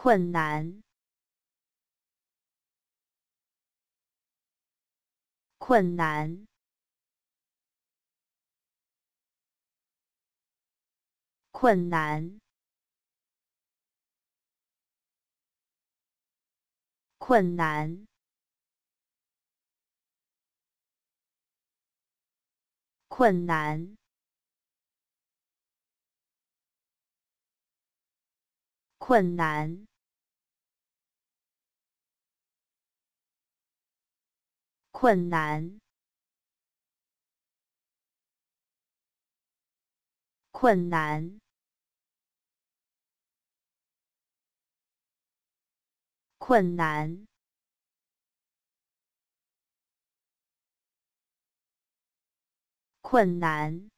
困难，困难，困难，困难，困难。困难，困难，困难，困难，困难。